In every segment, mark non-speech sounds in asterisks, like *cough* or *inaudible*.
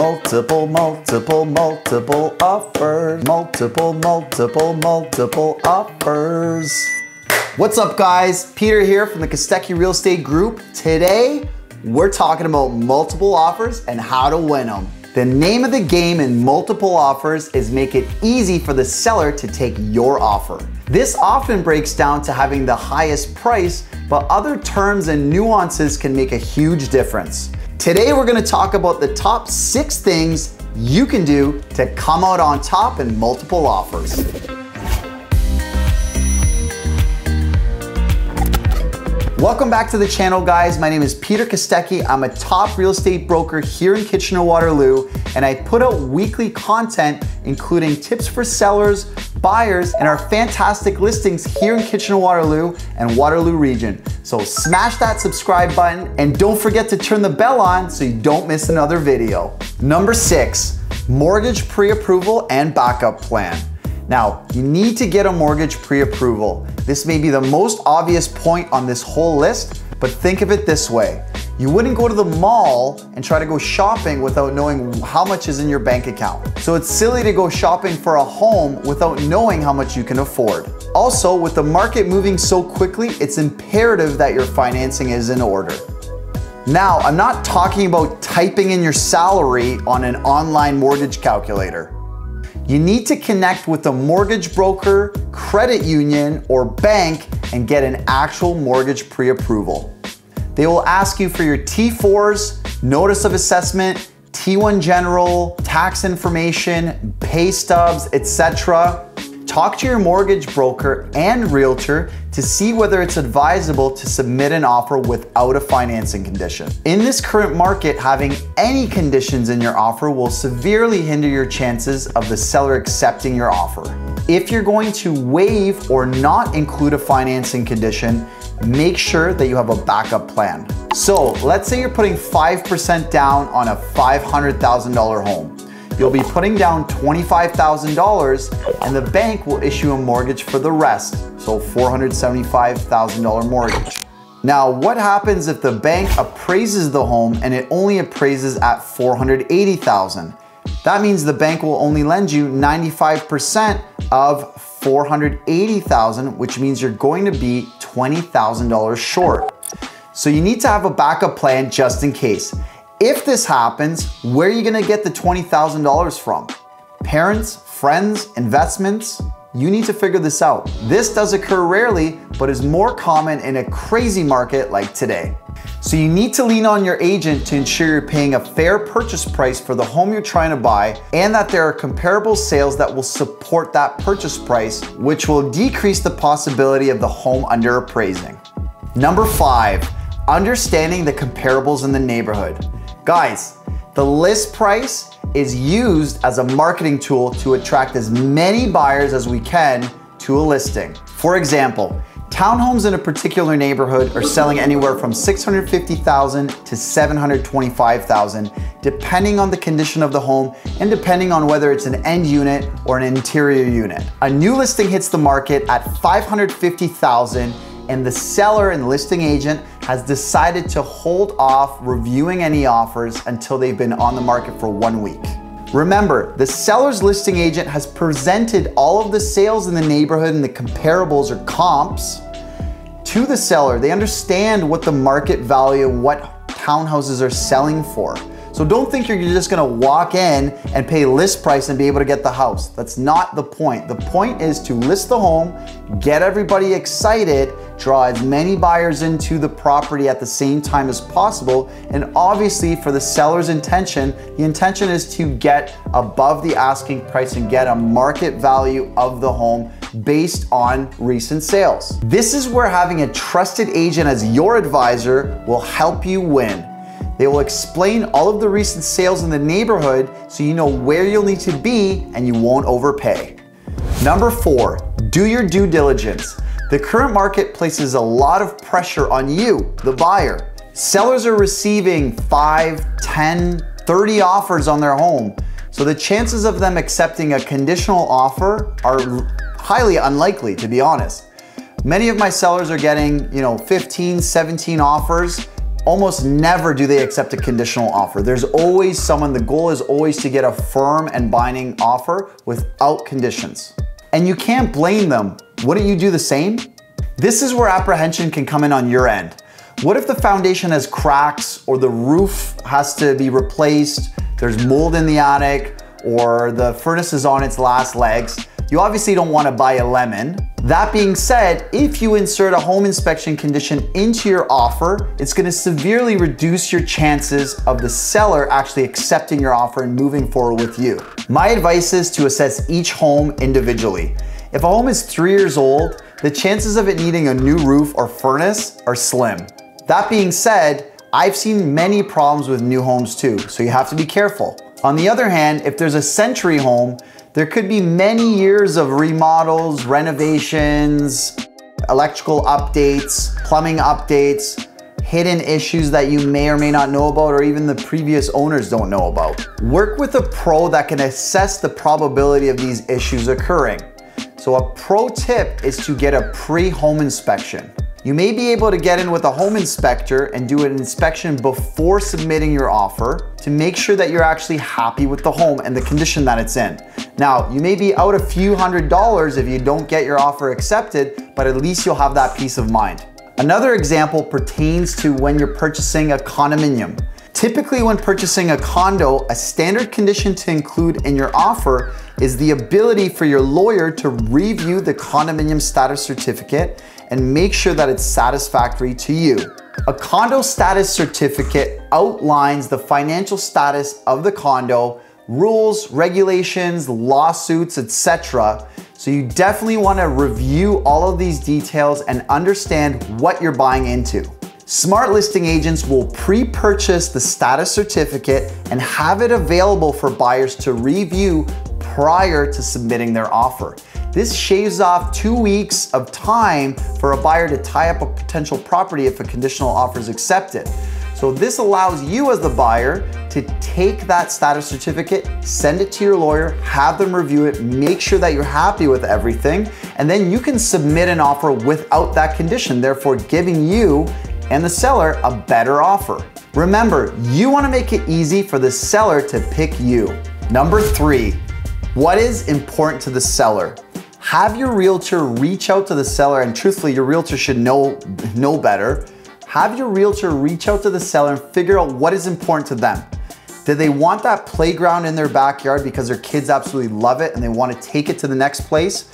Multiple, multiple, multiple offers. Multiple, multiple, multiple offers. What's up guys? Peter here from the Kostecki Real Estate Group. Today, we're talking about multiple offers and how to win them. The name of the game in multiple offers is make it easy for the seller to take your offer. This often breaks down to having the highest price, but other terms and nuances can make a huge difference. Today we're gonna talk about the top six things you can do to come out on top in multiple offers. Welcome back to the channel, guys. My name is Peter Kostecki. I'm a top real estate broker here in Kitchener-Waterloo, and I put out weekly content including tips for sellers, buyers, and our fantastic listings here in Kitchener-Waterloo and Waterloo region. So smash that subscribe button and don't forget to turn the bell on so you don't miss another video. Number six, mortgage pre-approval and backup plan. Now, you need to get a mortgage pre-approval. This may be the most obvious point on this whole list, but think of it this way. You wouldn't go to the mall and try to go shopping without knowing how much is in your bank account. So it's silly to go shopping for a home without knowing how much you can afford. Also, with the market moving so quickly, it's imperative that your financing is in order. Now, I'm not talking about typing in your salary on an online mortgage calculator you need to connect with a mortgage broker, credit union, or bank and get an actual mortgage pre-approval. They will ask you for your T4s, notice of assessment, T1 general, tax information, pay stubs, etc. Talk to your mortgage broker and realtor to see whether it's advisable to submit an offer without a financing condition. In this current market, having any conditions in your offer will severely hinder your chances of the seller accepting your offer. If you're going to waive or not include a financing condition, make sure that you have a backup plan. So let's say you're putting 5% down on a $500,000 home you'll be putting down $25,000 and the bank will issue a mortgage for the rest, so $475,000 mortgage. Now, what happens if the bank appraises the home and it only appraises at 480,000? That means the bank will only lend you 95% of 480,000, which means you're going to be $20,000 short. So you need to have a backup plan just in case. If this happens, where are you gonna get the $20,000 from? Parents, friends, investments? You need to figure this out. This does occur rarely, but is more common in a crazy market like today. So you need to lean on your agent to ensure you're paying a fair purchase price for the home you're trying to buy and that there are comparable sales that will support that purchase price, which will decrease the possibility of the home under appraising. Number five, understanding the comparables in the neighborhood. Guys, the list price is used as a marketing tool to attract as many buyers as we can to a listing. For example, townhomes in a particular neighborhood are selling anywhere from 650,000 to 725,000 depending on the condition of the home and depending on whether it's an end unit or an interior unit. A new listing hits the market at 550,000 and the seller and listing agent has decided to hold off reviewing any offers until they've been on the market for one week. Remember, the seller's listing agent has presented all of the sales in the neighborhood and the comparables or comps to the seller. They understand what the market value, what townhouses are selling for. So don't think you're just gonna walk in and pay list price and be able to get the house. That's not the point. The point is to list the home, get everybody excited, draw as many buyers into the property at the same time as possible. And obviously for the seller's intention, the intention is to get above the asking price and get a market value of the home based on recent sales. This is where having a trusted agent as your advisor will help you win. They will explain all of the recent sales in the neighborhood so you know where you'll need to be and you won't overpay. Number four, do your due diligence. The current market places a lot of pressure on you, the buyer. Sellers are receiving 5, 10, 30 offers on their home. So the chances of them accepting a conditional offer are highly unlikely, to be honest. Many of my sellers are getting, you know, 15, 17 offers almost never do they accept a conditional offer. There's always someone, the goal is always to get a firm and binding offer without conditions. And you can't blame them. Wouldn't you do the same? This is where apprehension can come in on your end. What if the foundation has cracks or the roof has to be replaced, there's mold in the attic, or the furnace is on its last legs? You obviously don't wanna buy a lemon. That being said, if you insert a home inspection condition into your offer, it's gonna severely reduce your chances of the seller actually accepting your offer and moving forward with you. My advice is to assess each home individually. If a home is three years old, the chances of it needing a new roof or furnace are slim. That being said, I've seen many problems with new homes too, so you have to be careful. On the other hand, if there's a century home, there could be many years of remodels, renovations, electrical updates, plumbing updates, hidden issues that you may or may not know about or even the previous owners don't know about. Work with a pro that can assess the probability of these issues occurring. So a pro tip is to get a pre-home inspection. You may be able to get in with a home inspector and do an inspection before submitting your offer to make sure that you're actually happy with the home and the condition that it's in. Now, you may be out a few hundred dollars if you don't get your offer accepted, but at least you'll have that peace of mind. Another example pertains to when you're purchasing a condominium. Typically when purchasing a condo, a standard condition to include in your offer is the ability for your lawyer to review the condominium status certificate and make sure that it's satisfactory to you. A condo status certificate outlines the financial status of the condo, rules, regulations, lawsuits, etc. So you definitely wanna review all of these details and understand what you're buying into. Smart listing agents will pre-purchase the status certificate and have it available for buyers to review prior to submitting their offer. This shaves off two weeks of time for a buyer to tie up a potential property if a conditional offer is accepted. So this allows you as the buyer to take that status certificate, send it to your lawyer, have them review it, make sure that you're happy with everything, and then you can submit an offer without that condition, therefore giving you and the seller a better offer. Remember, you wanna make it easy for the seller to pick you. Number three, what is important to the seller? Have your realtor reach out to the seller, and truthfully, your realtor should know, know better. Have your realtor reach out to the seller and figure out what is important to them. Do they want that playground in their backyard because their kids absolutely love it and they want to take it to the next place?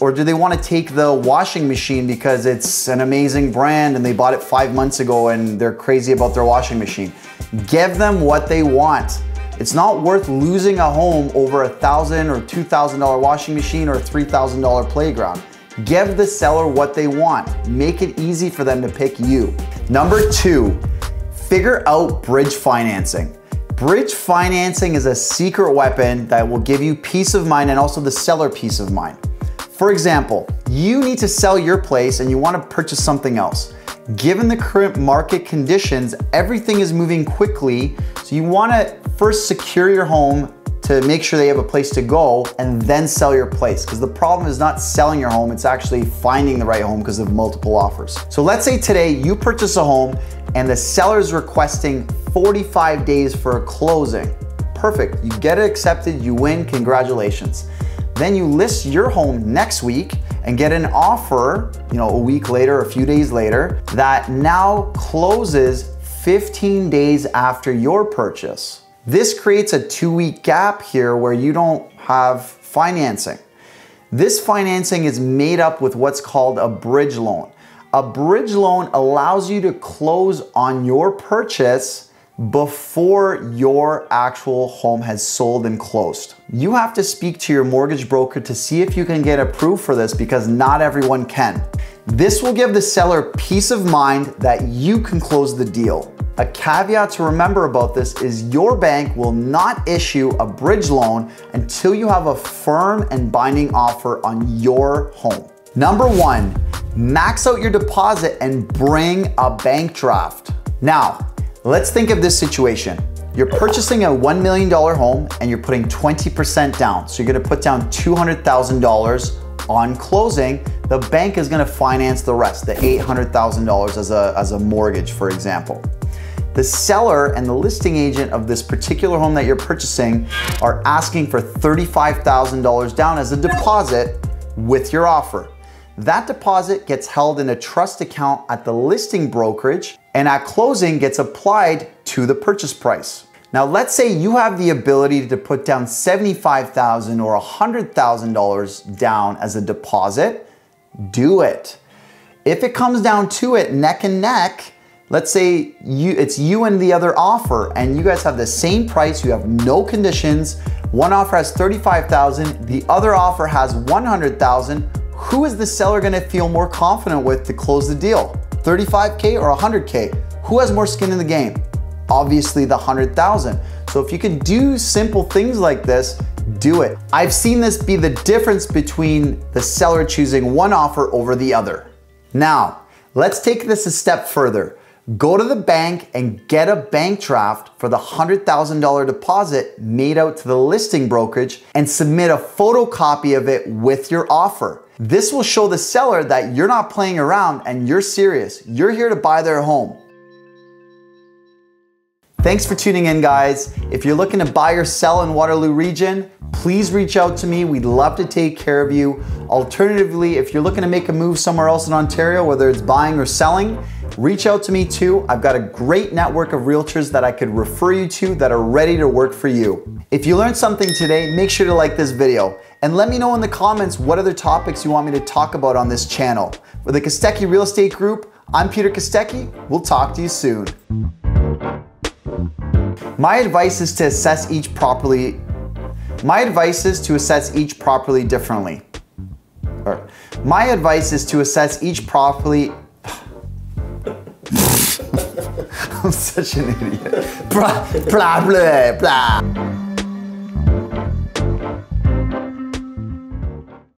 Or do they want to take the washing machine because it's an amazing brand and they bought it five months ago and they're crazy about their washing machine? Give them what they want. It's not worth losing a home over a thousand or two thousand dollar washing machine or a three thousand dollar playground. Give the seller what they want. Make it easy for them to pick you. Number two, figure out bridge financing. Bridge financing is a secret weapon that will give you peace of mind and also the seller peace of mind. For example, you need to sell your place and you want to purchase something else. Given the current market conditions, everything is moving quickly, so you wanna first secure your home to make sure they have a place to go and then sell your place. Because the problem is not selling your home, it's actually finding the right home because of multiple offers. So let's say today you purchase a home and the seller is requesting 45 days for a closing. Perfect, you get it accepted, you win, congratulations. Then you list your home next week and get an offer, you know, a week later, a few days later, that now closes 15 days after your purchase. This creates a two week gap here where you don't have financing. This financing is made up with what's called a bridge loan. A bridge loan allows you to close on your purchase before your actual home has sold and closed. You have to speak to your mortgage broker to see if you can get approved for this because not everyone can. This will give the seller peace of mind that you can close the deal. A caveat to remember about this is your bank will not issue a bridge loan until you have a firm and binding offer on your home. Number one, max out your deposit and bring a bank draft. Now, Let's think of this situation. You're purchasing a $1 million home and you're putting 20% down. So you're gonna put down $200,000 on closing. The bank is gonna finance the rest, the $800,000 as a, as a mortgage, for example. the seller and the listing agent of this particular home that you're purchasing are asking for $35,000 down as a deposit with your offer. That deposit gets held in a trust account at the listing brokerage and at closing gets applied to the purchase price. Now, let's say you have the ability to put down 75,000 or $100,000 down as a deposit, do it. If it comes down to it neck and neck, let's say you it's you and the other offer and you guys have the same price, you have no conditions. One offer has 35,000, the other offer has 100,000. Who is the seller going to feel more confident with to close the deal? 35k or 100k? Who has more skin in the game? obviously the 100,000. So if you can do simple things like this, do it. I've seen this be the difference between the seller choosing one offer over the other. Now, let's take this a step further. Go to the bank and get a bank draft for the $100,000 deposit made out to the listing brokerage and submit a photocopy of it with your offer. This will show the seller that you're not playing around and you're serious. You're here to buy their home. Thanks for tuning in, guys. If you're looking to buy or sell in Waterloo region, please reach out to me. We'd love to take care of you. Alternatively, if you're looking to make a move somewhere else in Ontario, whether it's buying or selling, reach out to me too. I've got a great network of realtors that I could refer you to that are ready to work for you. If you learned something today, make sure to like this video and let me know in the comments what other topics you want me to talk about on this channel. For the Kostecki Real Estate Group, I'm Peter Kostecki. We'll talk to you soon. My advice is to assess each properly. My advice is to assess each properly differently. Or, my advice is to assess each properly. *laughs* I'm such an idiot. blah, blah, blah, blah.